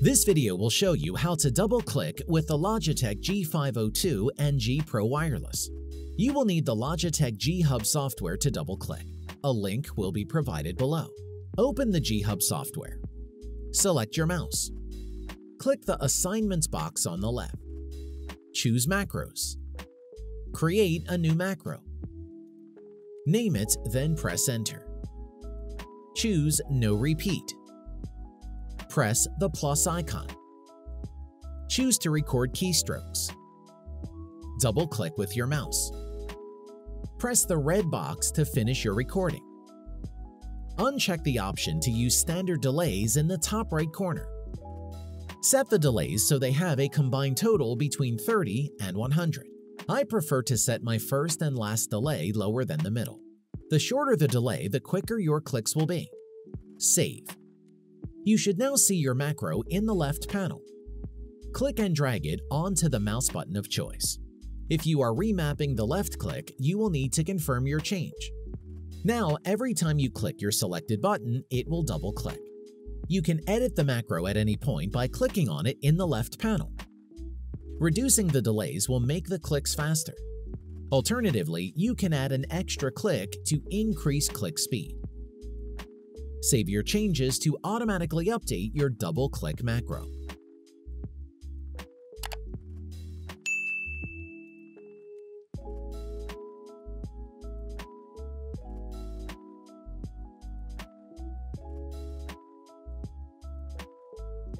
This video will show you how to double-click with the Logitech G502 and G Pro Wireless. You will need the Logitech G Hub software to double-click. A link will be provided below. Open the G Hub software. Select your mouse. Click the Assignments box on the left. Choose Macros. Create a new macro. Name it, then press Enter. Choose No Repeat press the plus icon. Choose to record keystrokes. Double-click with your mouse. Press the red box to finish your recording. Uncheck the option to use standard delays in the top right corner. Set the delays so they have a combined total between 30 and 100. I prefer to set my first and last delay lower than the middle. The shorter the delay, the quicker your clicks will be. Save. You should now see your macro in the left panel. Click and drag it onto the mouse button of choice. If you are remapping the left click, you will need to confirm your change. Now, every time you click your selected button, it will double-click. You can edit the macro at any point by clicking on it in the left panel. Reducing the delays will make the clicks faster. Alternatively, you can add an extra click to increase click speed. Save your changes to automatically update your double-click macro.